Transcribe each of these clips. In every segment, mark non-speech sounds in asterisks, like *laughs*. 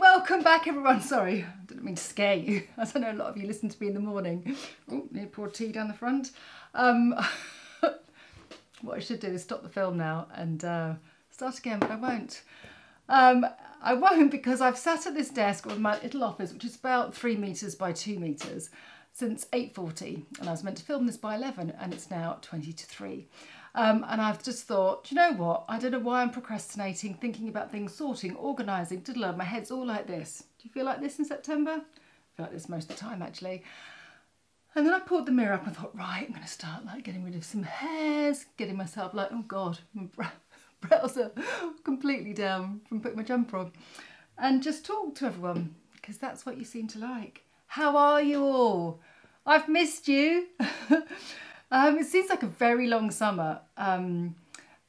welcome back everyone. Sorry, I didn't mean to scare you. *laughs* As I know a lot of you listen to me in the morning. Oh, need pour tea down the front. Um, *laughs* what I should do is stop the film now and uh, start again, but I won't. Um, I won't because I've sat at this desk with my little office, which is about three metres by two metres, since 8.40. And I was meant to film this by 11 and it's now 20 to 3. Um, and I've just thought, you know what? I don't know why I'm procrastinating, thinking about things, sorting, organising, diddle My head's all like this. Do you feel like this in September? I feel like this most of the time, actually. And then I pulled the mirror up and thought, right, I'm going to start like getting rid of some hairs, getting myself like, oh God, *laughs* my brows are completely down from putting my jumper on. And just talk to everyone because that's what you seem to like. How are you all? I've missed you. *laughs* Um, it seems like a very long summer. Um,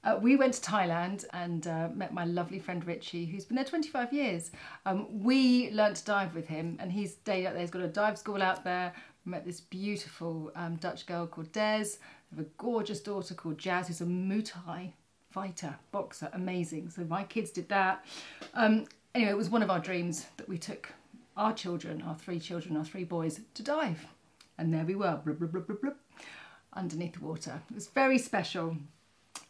uh, we went to Thailand and uh, met my lovely friend Richie, who's been there 25 years. Um, we learnt to dive with him, and he's stayed out there. He's got a dive school out there. We met this beautiful um, Dutch girl called Des. Have a gorgeous daughter called Jazz, who's a Muay Thai fighter, boxer, amazing. So my kids did that. Um, anyway, it was one of our dreams that we took our children, our three children, our three boys, to dive. And there we were, underneath the water. It was very special.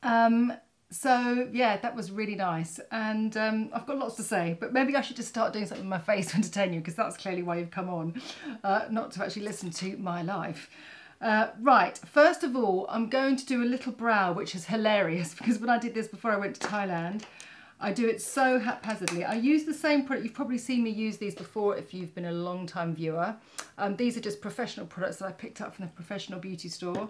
Um, so yeah, that was really nice. And um, I've got lots to say, but maybe I should just start doing something with my face *laughs* to entertain you because that's clearly why you've come on, uh, not to actually listen to my life. Uh, right, first of all, I'm going to do a little brow, which is hilarious *laughs* because when I did this before I went to Thailand, I do it so haphazardly. I use the same product. You've probably seen me use these before if you've been a long time viewer. Um, these are just professional products that I picked up from the professional beauty store.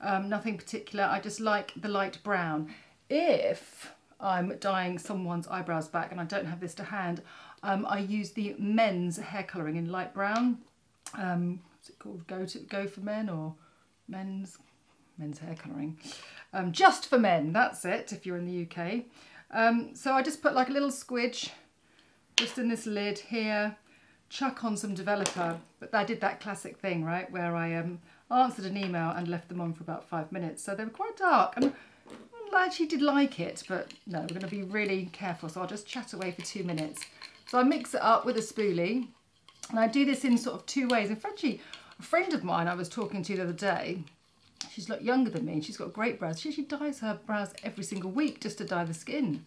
Um, nothing particular. I just like the light brown. If I'm dyeing someone's eyebrows back and I don't have this to hand, um, I use the men's hair colouring in light brown. Um, what's it called? Go to Go for Men or men's men's hair colouring. Um, just for men, that's it if you're in the UK. Um, so I just put like a little squidge just in this lid here, chuck on some developer. But I did that classic thing, right, where I um, answered an email and left them on for about five minutes. So they were quite dark. And I actually did like it, but no, we're going to be really careful. So I'll just chat away for two minutes. So I mix it up with a spoolie. And I do this in sort of two ways. And fact, a friend of mine I was talking to the other day, She's a lot younger than me and she's got great brows. She actually dyes her brows every single week just to dye the skin.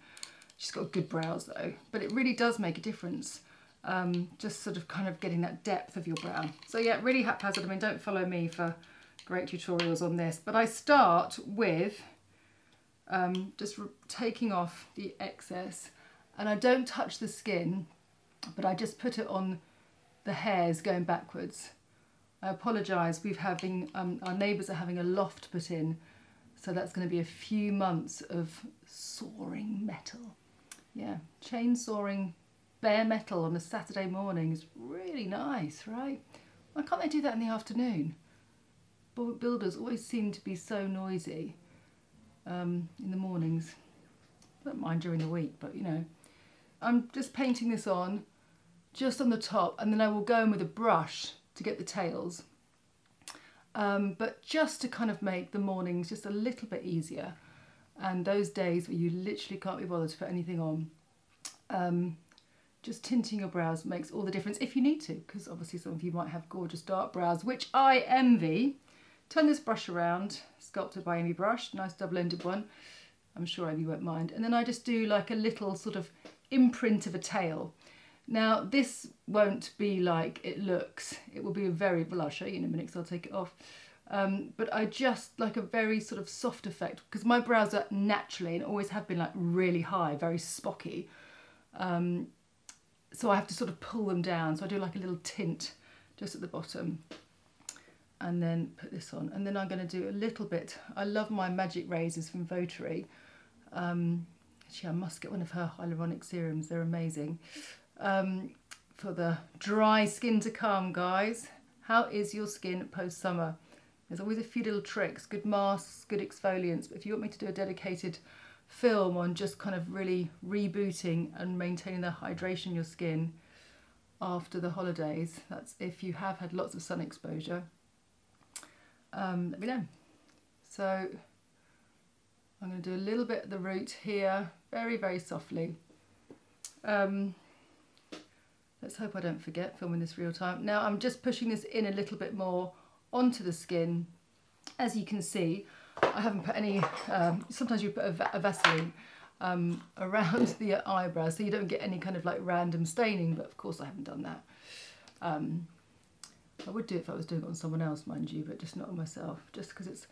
She's got good brows though, but it really does make a difference. Um, just sort of kind of getting that depth of your brow. So yeah, really haphazard. I mean, don't follow me for great tutorials on this, but I start with um, just taking off the excess and I don't touch the skin, but I just put it on the hairs going backwards. I apologise, we've having, um, our neighbours are having a loft put in, so that's going to be a few months of sawing metal. Yeah, chainsawing bare metal on a Saturday morning is really nice, right? Why can't they do that in the afternoon? Builders always seem to be so noisy um, in the mornings. I don't mind during the week, but you know. I'm just painting this on, just on the top, and then I will go in with a brush to get the tails. Um, but just to kind of make the mornings just a little bit easier and those days where you literally can't be bothered to put anything on, um, just tinting your brows makes all the difference if you need to, because obviously some of you might have gorgeous dark brows, which I envy. Turn this brush around, sculpted by Aimee Brush, nice double-ended one. I'm sure Aimee won't mind. And then I just do like a little sort of imprint of a tail. Now this won't be like it looks. It will be a very, well I'll show you in a minute because I'll take it off. Um, but I just like a very sort of soft effect because my brows are naturally and always have been like really high, very spocky. Um, so I have to sort of pull them down. So I do like a little tint just at the bottom and then put this on. And then I'm going to do a little bit. I love my magic razors from Votary. Um, actually, I must get one of her hyaluronic serums. They're amazing um, for the dry skin to come, guys. How is your skin post-summer? There's always a few little tricks, good masks, good exfoliants, but if you want me to do a dedicated film on just kind of really rebooting and maintaining the hydration in your skin after the holidays, that's if you have had lots of sun exposure, um, let me know. So I'm going to do a little bit of the root here, very, very softly. Um, Let's hope I don't forget filming this real time. Now I'm just pushing this in a little bit more onto the skin. As you can see, I haven't put any, um, sometimes you put a, a Vaseline um, around *laughs* the eyebrows so you don't get any kind of like random staining, but of course I haven't done that. Um, I would do it if I was doing it on someone else, mind you, but just not on myself, just because it's,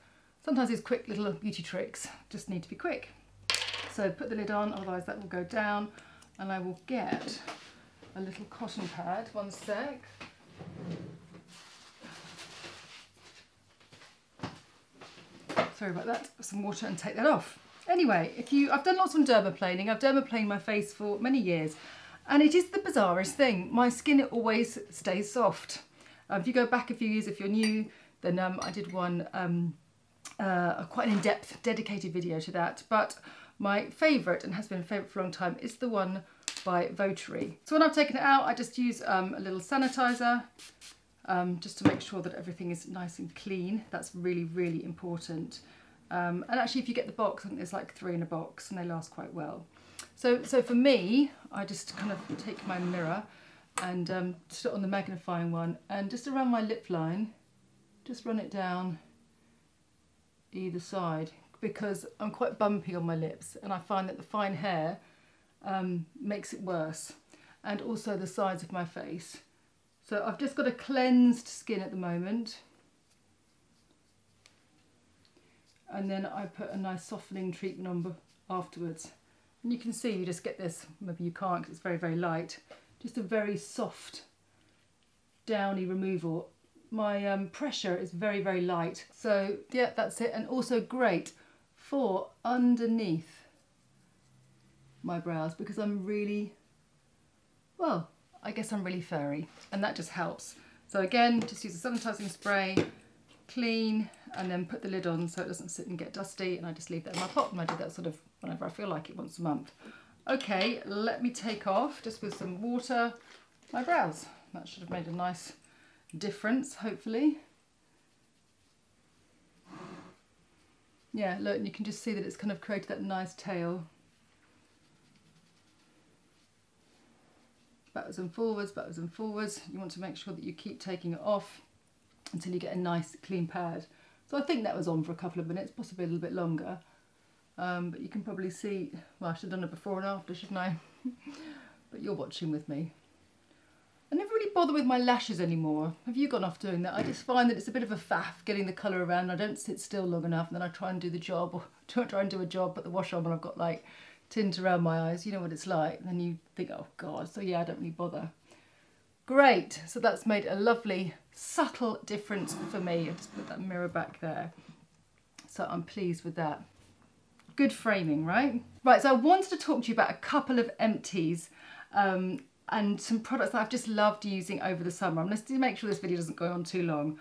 sometimes these quick little beauty tricks just need to be quick. So put the lid on, otherwise that will go down, and I will get a little cotton pad, one sec. Sorry about that, some water and take that off. Anyway, if you, I've done lots of dermaplaning. I've dermaplaned my face for many years and it is the bizarrest thing. My skin always stays soft. Uh, if you go back a few years, if you're new, then um, I did one, um, uh, quite an in-depth dedicated video to that. But my favourite, and has been a favourite for a long time, is the one by Votary. So when I've taken it out, I just use um, a little sanitizer um, just to make sure that everything is nice and clean. That's really, really important. Um, and actually, if you get the box, I think there's like three in a box and they last quite well. So, so for me, I just kind of take my mirror and um, sit on the magnifying one and just around my lip line, just run it down either side because I'm quite bumpy on my lips and I find that the fine hair um, makes it worse and also the sides of my face. So I've just got a cleansed skin at the moment and then I put a nice softening treatment on afterwards. And you can see you just get this, maybe you can't because it's very, very light, just a very soft, downy removal. My um, pressure is very, very light. So yeah, that's it. And also great for underneath my brows because I'm really, well, I guess I'm really furry and that just helps. So again, just use a sanitizing spray, clean, and then put the lid on so it doesn't sit and get dusty and I just leave that in my pot and I do that sort of whenever I feel like it once a month. Okay, let me take off just with some water my brows. That should have made a nice difference, hopefully. Yeah, look, and you can just see that it's kind of created that nice tail. Backwards and forwards, backwards and forwards. You want to make sure that you keep taking it off until you get a nice clean pad. So I think that was on for a couple of minutes, possibly a little bit longer. Um, but you can probably see, well I should have done it before and after, shouldn't I? *laughs* but you're watching with me. I never really bother with my lashes anymore. Have you gone off doing that? I just find that it's a bit of a faff getting the colour around. I don't sit still long enough and then I try and do the job or *laughs* try and do a job, put the wash on when I've got like tint around my eyes. You know what it's like. And then you think, oh God, so yeah, I don't really bother. Great, so that's made a lovely subtle difference for me. I'll just put that mirror back there. So I'm pleased with that. Good framing, right? Right, so I wanted to talk to you about a couple of empties um, and some products that I've just loved using over the summer. I'm going to make sure this video doesn't go on too long.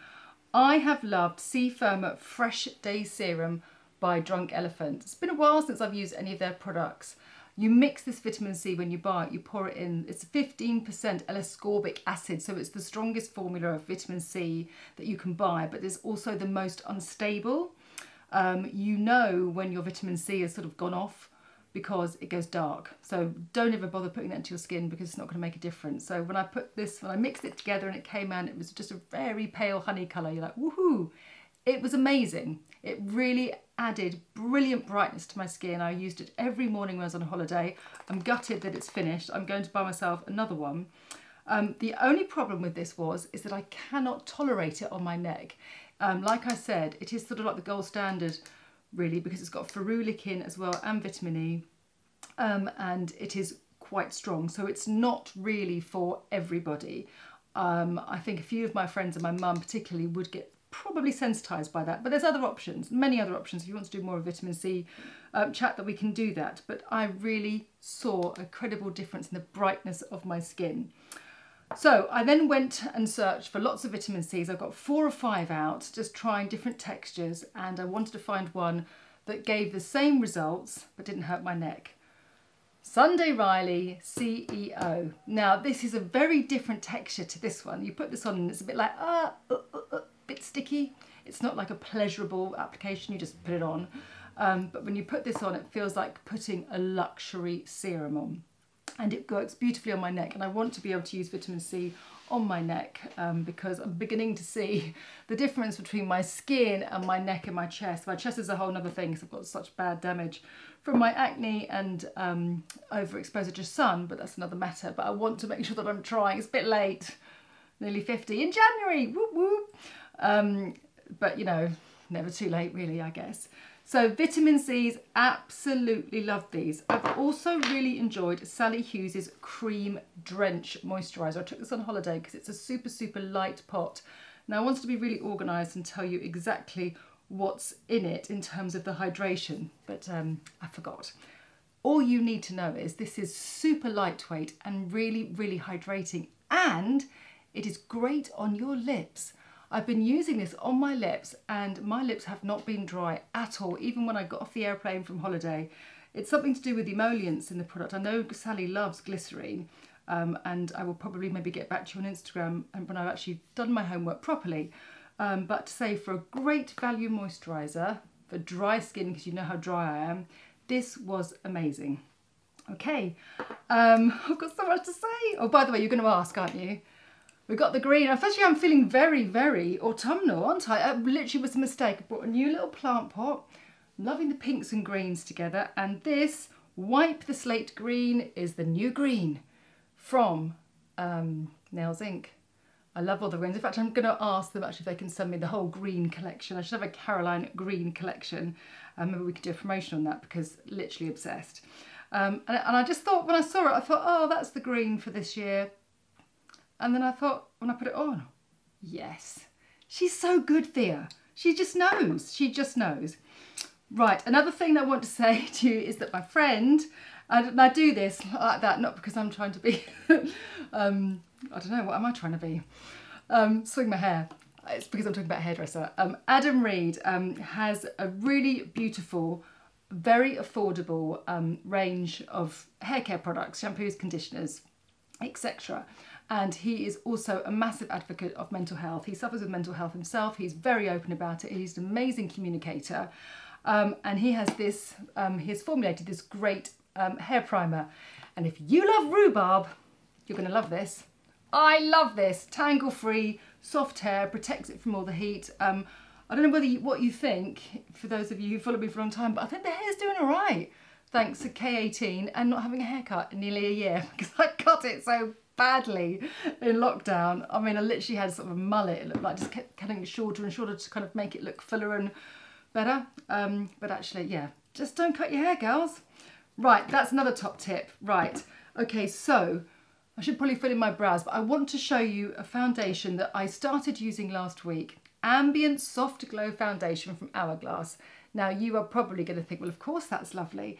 I have loved C-Firma Fresh Day Serum by Drunk Elephant. It's been a while since I've used any of their products. You mix this vitamin C when you buy it, you pour it in. It's 15% L-ascorbic acid, so it's the strongest formula of vitamin C that you can buy, but it's also the most unstable. Um, you know when your vitamin C has sort of gone off because it goes dark. So don't ever bother putting that into your skin because it's not going to make a difference. So when I put this, when I mixed it together and it came out, it was just a very pale honey colour. You're like, woohoo! It was amazing. It really added brilliant brightness to my skin. I used it every morning when I was on holiday. I'm gutted that it's finished. I'm going to buy myself another one. Um, the only problem with this was is that I cannot tolerate it on my neck. Um, like I said, it is sort of like the gold standard really because it's got ferulic in as well and vitamin E um, and it is quite strong so it's not really for everybody. Um, I think a few of my friends and my mum particularly would get probably sensitized by that. But there's other options, many other options. If you want to do more of vitamin C um, chat, that we can do that. But I really saw a credible difference in the brightness of my skin. So I then went and searched for lots of vitamin C's. I got four or five out, just trying different textures, and I wanted to find one that gave the same results but didn't hurt my neck. Sunday Riley CEO. Now this is a very different texture to this one. You put this on and it's a bit like, ah, uh, uh, uh, bit sticky. It's not like a pleasurable application, you just put it on. Um, but when you put this on, it feels like putting a luxury serum on. and it works beautifully on my neck and I want to be able to use vitamin C on my neck um, because I'm beginning to see *laughs* the difference between my skin and my neck and my chest. My chest is a whole other thing because I've got such bad damage from my acne and um, overexposure to sun, but that's another matter. But I want to make sure that I'm trying. It's a bit late, nearly 50 in January. Um, but you know, never too late really, I guess. So vitamin C's, absolutely love these. I've also really enjoyed Sali Hughes's Cream Drench Moisturiser. I took this on holiday because it's a super, super light pot. Now I wanted to be really organised and tell you exactly what's in it in terms of the hydration, but um, I forgot. All you need to know is this is super lightweight and really, really hydrating and it is great on your lips. I've been using this on my lips and my lips have not been dry at all, even when I got off the airplane from holiday. It's something to do with emollients in the product. I know Sali loves glycerine um, and I will probably maybe get back to you on Instagram when I've actually done my homework properly. Um, but to say for a great value moisturiser, for dry skin, because you know how dry I am, this was amazing. Okay, um, *laughs* I've got so much to say. Oh, by the way, you're going to ask, aren't you? We got the green. Especially I'm feeling very, very autumnal, aren't I? It literally was a mistake. I bought a new little plant pot. loving the pinks and greens together. And this Wipe the Slate Green is the new green from um, Nails Inc. I love all the greens. In fact, I'm going to ask them actually if they can send me the whole green collection. I should have a Caroline green collection. Um, maybe we could do a promotion on that because literally obsessed. Um, and, and I just thought when I saw it, I thought, oh, that's the green for this year. And then I thought, when I put it on, yes, she's so good, Thea. She just knows. She just knows. Right, another thing that I want to say *laughs* to you is that my friend, and I do this like that, not because I'm trying to be, *laughs* um, I don't know, what am I trying to be? Um, swing my hair. It's because I'm talking about hairdresser. Um, Adam Reed um, has a really beautiful, very affordable um, range of hair care products, shampoos, conditioners, etc and he is also a massive advocate of mental health. He suffers with mental health himself. He's very open about it. He's an amazing communicator. Um, and he has this, um, he has formulated this great um, hair primer. And if you love rhubarb, you're going to love this. I love this. Tangle free, soft hair, protects it from all the heat. Um, I don't know whether you, what you think, for those of you who follow me for a long time, but I think the hair's doing all right. Thanks to K18 and not having a haircut in nearly a year *laughs* because I cut it so badly in lockdown. I mean, I literally had sort of a mullet. It looked like just kept cutting it shorter and shorter to kind of make it look fuller and better. Um, but actually, yeah, just don't cut your hair, girls. Right, that's another top tip. Right, okay, so I should probably fill in my brows, but I want to show you a foundation that I started using last week. Ambient Soft Glow Foundation from Hourglass. Now, you are probably going to think, well, of course, that's lovely.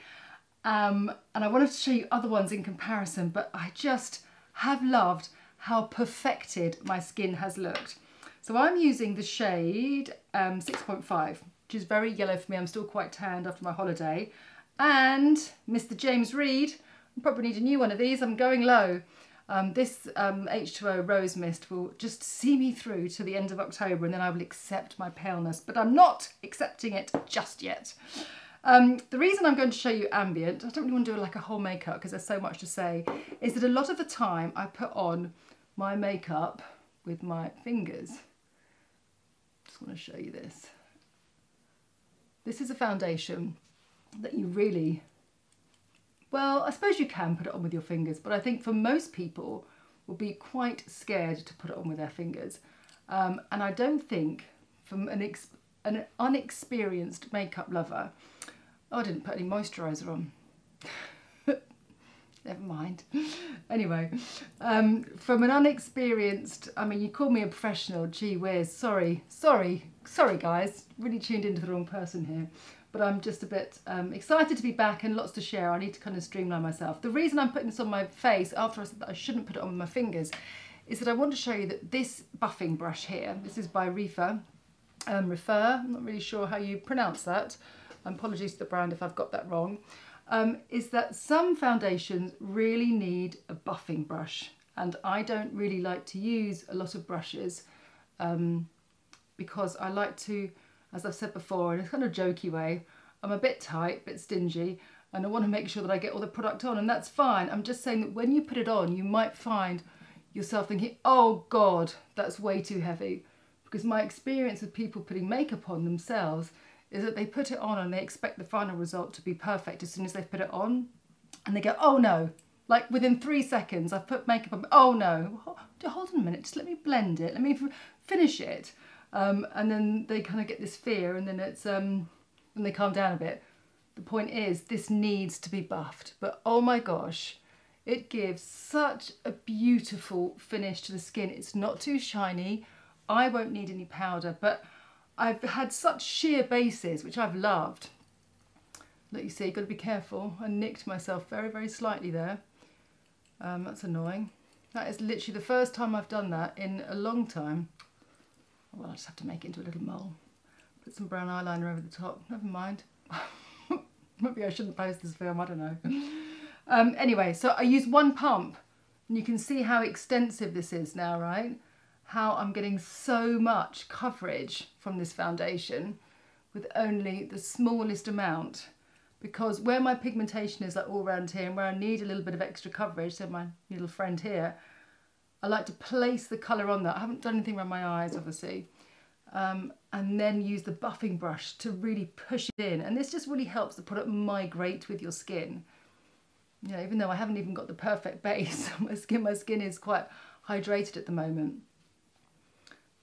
Um, and I wanted to show you other ones in comparison, but I just, have loved how perfected my skin has looked. So I'm using the shade um, 6.5, which is very yellow for me. I'm still quite tanned after my holiday. And Mr. James Read, I probably need a new one of these. I'm going low. Um, this um, H2O Rose Mist will just see me through to the end of October and then I will accept my paleness. But I'm not accepting it just yet. Um, the reason I'm going to show you ambient, I don't really want to do like a whole makeup because there's so much to say, is that a lot of the time I put on my makeup with my fingers. Just want to show you this. This is a foundation that you really, well, I suppose you can put it on with your fingers, but I think for most people will be quite scared to put it on with their fingers. Um, and I don't think from an, an unexperienced makeup lover, Oh, I didn't put any moisturiser on. *laughs* Never mind. Anyway, um, from an unexperienced, I mean, you call me a professional, gee whiz, sorry, sorry, sorry guys, really tuned into the wrong person here. But I'm just a bit um, excited to be back and lots to share. I need to kind of streamline myself. The reason I'm putting this on my face after I said that I shouldn't put it on my fingers is that I want to show you that this buffing brush here, this is by Rephr, um, Rephr, I'm not really sure how you pronounce that, apologies to the brand if I've got that wrong, um, is that some foundations really need a buffing brush and I don't really like to use a lot of brushes um, because I like to, as I've said before in a kind of jokey way, I'm a bit tight, a bit stingy and I want to make sure that I get all the product on and that's fine. I'm just saying that when you put it on, you might find yourself thinking, oh God, that's way too heavy. Because my experience with people putting makeup on themselves is that they put it on and they expect the final result to be perfect as soon as they've put it on. And they go, oh no, like within three seconds, I've put makeup on, oh no, hold on a minute, just let me blend it, let me finish it. Um, and then they kind of get this fear and then it's, um, and they calm down a bit. The point is, this needs to be buffed, but oh my gosh, it gives such a beautiful finish to the skin. It's not too shiny. I won't need any powder, but I've had such sheer bases, which I've loved. Look, you see, you've got to be careful. I nicked myself very, very slightly there. Um, that's annoying. That is literally the first time I've done that in a long time. Well, I just have to make it into a little mole. Put some brown eyeliner over the top. Never mind. *laughs* Maybe I shouldn't post this film, I don't know. Um, anyway, so I use one pump and you can see how extensive this is now, right? How I'm getting so much coverage from this foundation with only the smallest amount because where my pigmentation is like all around here and where I need a little bit of extra coverage, so my little friend here, I like to place the colour on that. I haven't done anything around my eyes, obviously. Um, and then use the buffing brush to really push it in. And this just really helps the product migrate with your skin. You know, even though I haven't even got the perfect *laughs* base, my skin, my skin is quite hydrated at the moment.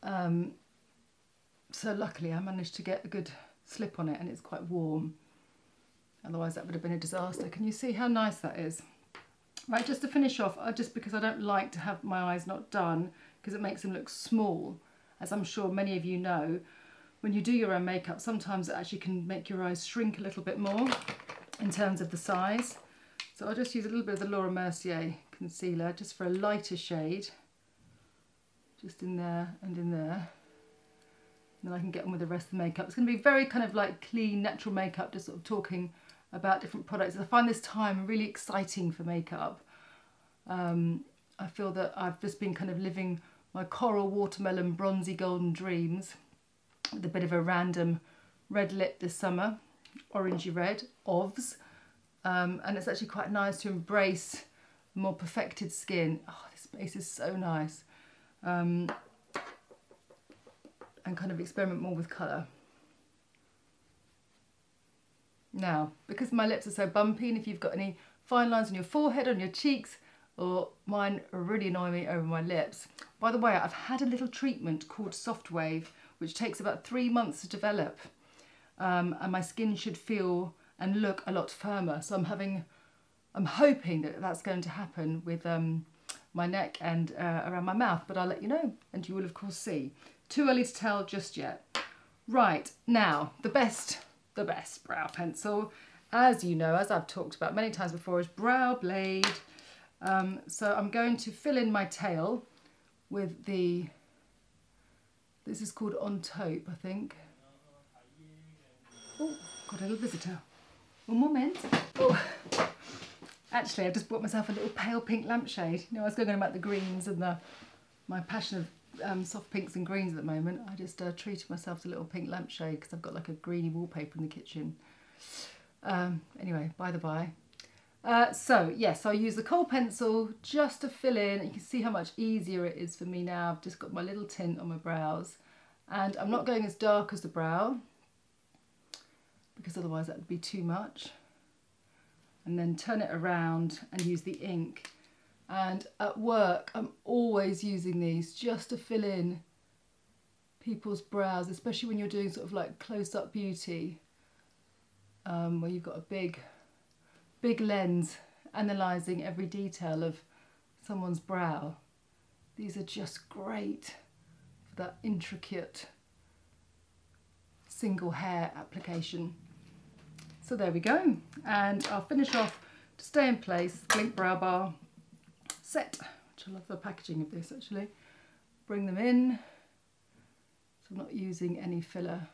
Um, so luckily I managed to get a good slip on it and it's quite warm. Otherwise that would have been a disaster. Can you see how nice that is? Right, just to finish off, uh, just because I don't like to have my eyes not done, because it makes them look small, as I'm sure many of you know, when you do your own makeup, sometimes it actually can make your eyes shrink a little bit more in terms of the size. So I'll just use a little bit of the Laura Mercier concealer, just for a lighter shade, just in there and in there. And then I can get on with the rest of the makeup. It's going to be very kind of like clean, natural makeup, just sort of talking about different products. I find this time really exciting for makeup. Um, I feel that I've just been kind of living my coral watermelon bronzy golden dreams with a bit of a random red lip this summer, orangey red, OVS. Um, and it's actually quite nice to embrace more perfected skin. Oh, this base is so nice. Um, and kind of experiment more with colour. Now, because my lips are so bumpy and if you've got any fine lines on your forehead, on your cheeks, or mine really annoy me over my lips. By the way, I've had a little treatment called Sofwave, which takes about three months to develop. Um, and my skin should feel and look a lot firmer. So I'm having, I'm hoping that that's going to happen with um, my neck and uh, around my mouth, but I'll let you know. And you will of course see. Too early to tell just yet. Right, now, the best the best brow pencil, as you know, as I've talked about many times before, is Brow Blade. Um, so I'm going to fill in my tail with the, this is called On Taupe, I think. Oh, got a little visitor. One moment. Oh. Actually, I've just bought myself a little pale pink lampshade. You know, I was going about the greens and the my passion of um, soft pinks and greens at the moment. I just uh, treated myself to a little pink lampshade because I've got like a greeny wallpaper in the kitchen. Um, anyway, by the by. Uh, so yes, I use the kohl pencil just to fill in. You can see how much easier it is for me now. I've just got my little tint on my brows and I'm not going as dark as the brow because otherwise that would be too much. And then turn it around and use the ink and at work, I'm always using these just to fill in people's brows, especially when you're doing sort of like close-up beauty, um, where you've got a big, big lens analysing every detail of someone's brow. These are just great for that intricate single hair application. So there we go. And I'll finish off to stay in place, Blink Brow Bar set, which I love the packaging of this actually. Bring them in, so I'm not using any filler.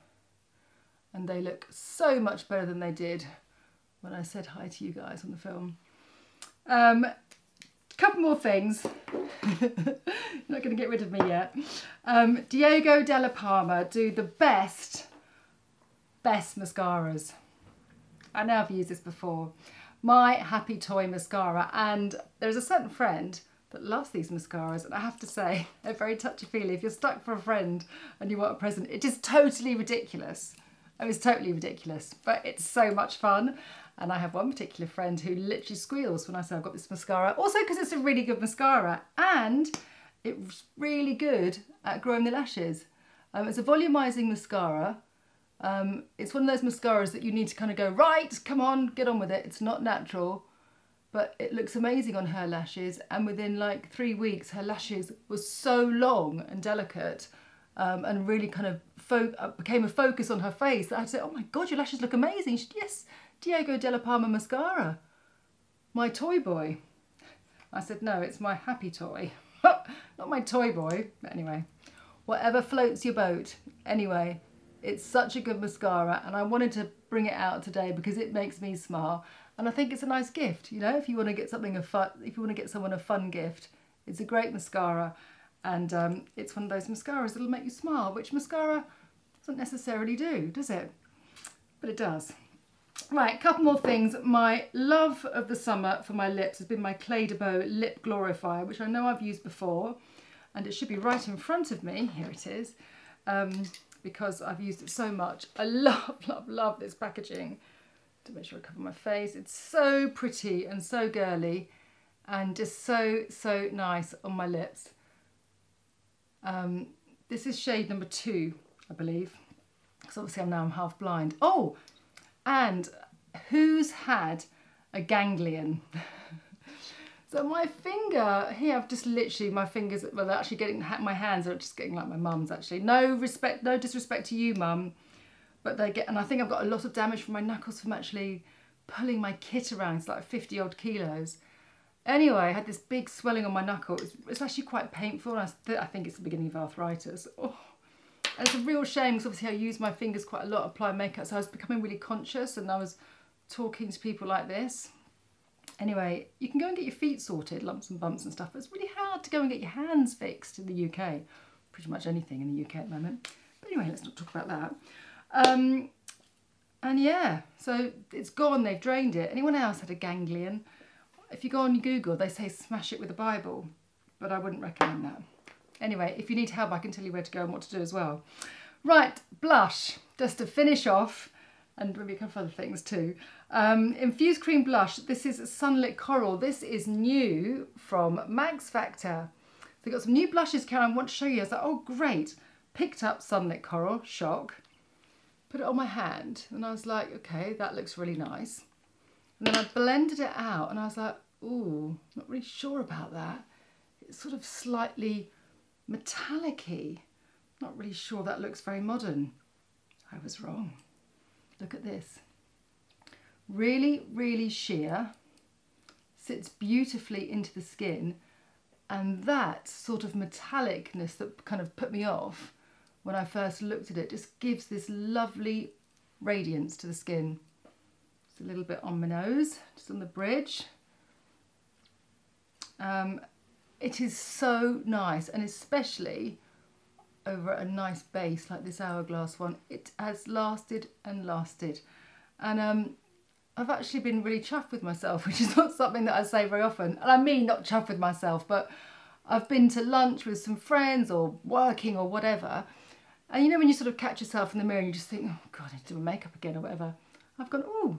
And they look so much better than they did when I said hi to you guys on the film. Um, couple more things. You're *laughs* not going to get rid of me yet. Um, Diego dalla Palma do the best, best mascaras. I know I've used this before. My Happy Toy Mascara. And there's a certain friend that loves these mascaras. And I have to say, *laughs* they're very touchy-feely. If you're stuck for a friend and you want a present, it is totally ridiculous. It was totally ridiculous, but it's so much fun. And I have one particular friend who literally squeals when I say I've got this mascara. Also because it's a really good mascara and it's really good at growing the lashes. Um, it's a volumizing mascara. Um, it's one of those mascaras that you need to kind of go, right, come on, get on with it. It's not natural, but it looks amazing on her lashes. And within like three weeks, her lashes were so long and delicate um, and really kind of uh, became a focus on her face I said, oh my God, your lashes look amazing. Said, yes, Diego dalla Palma mascara, my toy boy. I said, no, it's my happy toy. *laughs* Not my toy boy, but anyway. Whatever floats your boat. Anyway, it's such a good mascara and I wanted to bring it out today because it makes me smile. And I think it's a nice gift, you know, if you want to get something of fun, if you want to get someone a fun gift, it's a great mascara and um, it's one of those mascaras that'll make you smile, which mascara doesn't necessarily do, does it? But it does. Right, a couple more things. My love of the summer for my lips has been my Clé de Peau Lip Glorifier, which I know I've used before, and it should be right in front of me. Here it is, um, because I've used it so much. I *laughs* love, love, love this packaging. To make sure I cover my face. It's so pretty and so girly, and just so, so nice on my lips. Um, this is shade number two, I believe, because obviously I'm now I'm half blind. Oh, and who's had a ganglion? *laughs* so my finger here, I've just literally, my fingers, well, they're actually getting, my hands are just getting like my mum's actually. No respect, no disrespect to you, mum. But they get, and I think I've got a lot of damage from my knuckles from actually pulling my kit around. It's like 50 odd kilos. Anyway, I had this big swelling on my knuckle. It's, it's actually quite painful. I, I, think it's the beginning of arthritis. Oh. And it's a real shame because obviously I use my fingers quite a lot, apply makeup, so I was becoming really conscious and I was talking to people like this. Anyway, you can go and get your feet sorted, lumps and bumps and stuff, but it's really hard to go and get your hands fixed in the UK. Pretty much anything in the UK at the moment. But anyway, let's not talk about that. Um, and yeah, so it's gone, they've drained it. Anyone else had a ganglion? If you go on Google, they say smash it with a Bible, but I wouldn't recommend that. Anyway, if you need help, I can tell you where to go and what to do as well. Right, blush, just to finish off, and couple of other things too. Um, infused cream blush, this is Sunlit Coral. This is new from Max Factor. They've got some new blushes, Karen, I want to show you. I was like, oh great. Picked up Sunlit Coral, shock. Put it on my hand, and I was like, okay, that looks really nice. And then I blended it out, and I was like, ooh, not really sure about that. It's sort of slightly metallic-y. Not really sure that looks very modern. I was wrong. Look at this. Really, really sheer. Sits beautifully into the skin. And that sort of metallicness that kind of put me off when I first looked at it just gives this lovely radiance to the skin. Just a little bit on my nose, just on the bridge. Um, it is so nice and especially over a nice base like this hourglass one. It has lasted and lasted. And um, I've actually been really chuffed with myself, *laughs* which is not something that I say very often. And I mean not chuffed with myself, but I've been to lunch with some friends or working or whatever. And you know when you sort of catch yourself in the mirror and you just think, oh God, I need to do my makeup again or whatever. I've gone, oh,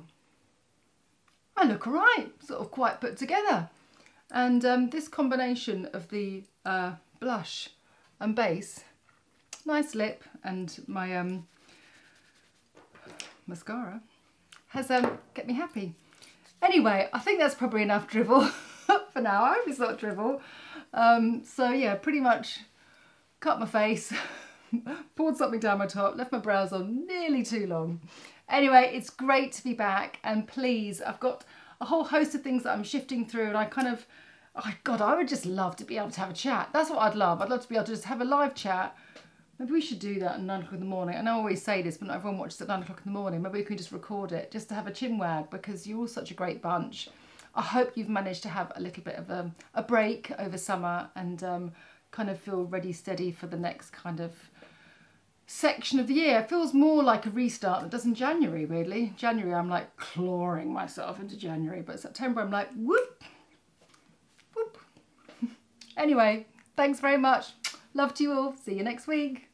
I look all right, sort of quite put together. And um, this combination of the uh, blush and base, nice lip and my um, mascara has um, kept me happy. Anyway, I think that's probably enough drivel *laughs* for now. I hope it's not drivel. Um, so yeah, pretty much cut my face, *laughs* poured something down my top, left my brows on nearly too long. Anyway, it's great to be back and please, I've got a whole host of things that I'm shifting through and I kind of, oh God, I would just love to be able to have a chat. That's what I'd love. I'd love to be able to just have a live chat. Maybe we should do that at 9 o'clock in the morning. And I always say this, but not everyone watches at 9 o'clock in the morning. Maybe we can just record it just to have a chin wag because you're all such a great bunch. I hope you've managed to have a little bit of a, a break over summer and um, kind of feel ready steady for the next kind of section of the year. It feels more like a restart than it does in January, weirdly. January, I'm like clawing myself into January, but September, I'm like, whoop, whoop. *laughs* anyway, thanks very much. Love to you all. See you next week.